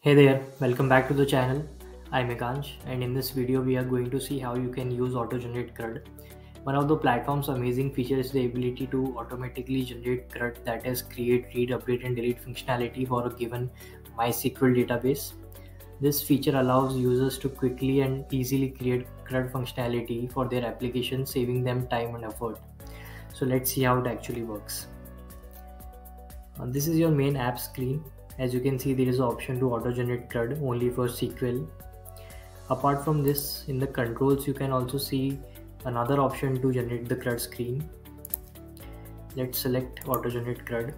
Hey there, welcome back to the channel. I'm Ekansh and in this video we are going to see how you can use auto-generate CRUD. One of the platform's amazing features is the ability to automatically generate CRUD that is create, read, update and delete functionality for a given MySQL database. This feature allows users to quickly and easily create CRUD functionality for their application saving them time and effort. So let's see how it actually works. Uh, this is your main app screen as you can see there is an option to auto generate CRUD only for SQL. Apart from this in the controls you can also see another option to generate the CRUD screen. Let's select auto generate CRUD.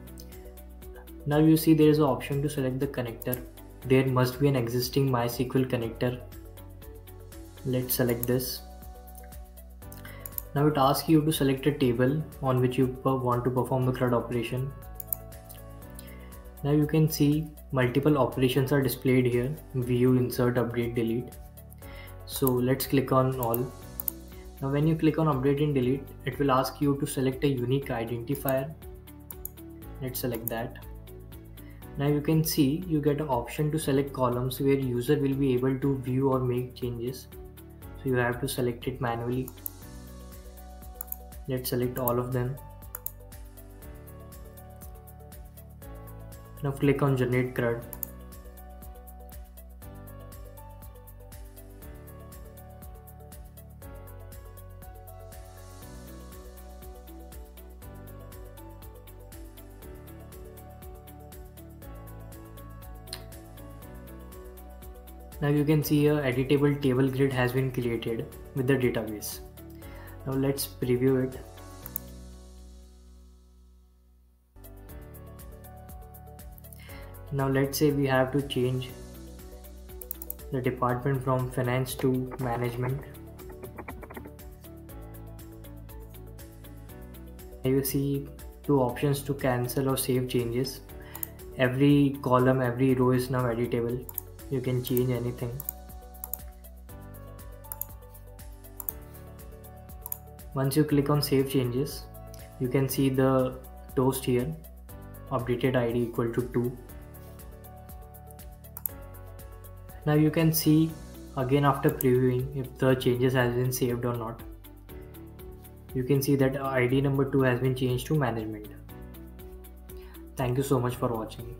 Now you see there is an option to select the connector. There must be an existing MySQL connector. Let's select this. Now it asks you to select a table on which you want to perform the CRUD operation now you can see multiple operations are displayed here. View insert update delete. So let's click on all. Now when you click on update and delete it will ask you to select a unique identifier. Let's select that. Now you can see you get an option to select columns where user will be able to view or make changes. So you have to select it manually. Let's select all of them Now click on generate CRUD. Now you can see a editable table grid has been created with the database. Now let's preview it. Now let's say we have to change the department from finance to management. You see two options to cancel or save changes. Every column every row is now editable. You can change anything. Once you click on save changes you can see the toast here. Updated id equal to 2 now you can see again after previewing if the changes has been saved or not. You can see that id number 2 has been changed to management. Thank you so much for watching